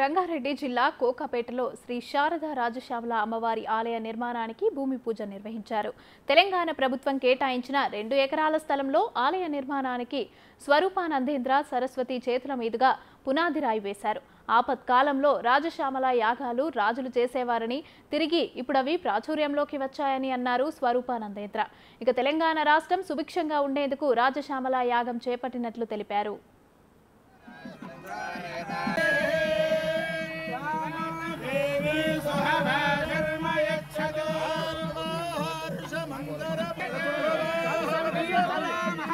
రంగారెడ్డి జిల్లా కోకాపేటలో శ్రీ శారద రాజశ్యామల అమ్మవారి ఆలయ నిర్మాణానికి భూమి పూజ నిర్వహించారు. తెలంగాణ ప్రభుత్వం కేటాయించిన రెండు ఎకరాల స్థలంలో ఆలయ నిర్మాణానికి స్వరూపానందేంద్ర సరస్వతి చేతుల మీదుగా పునాది రాయి వేశారు. ఆపత్కాలంలో రాజశ్యామల యాగాలు రాజులు చేసేవారని తిరిగి ఇప్పుడవి ప్రాచుర్యంలోకి వచ్చాయని అన్నారు స్వరూపానందేంద్ర. ఇక తెలంగాణ రాష్ట్రం సుభిక్షంగా ఉండేందుకు రాజశ్యామల యాగం చేపట్టినట్లు తెలిపారు. Mahathir.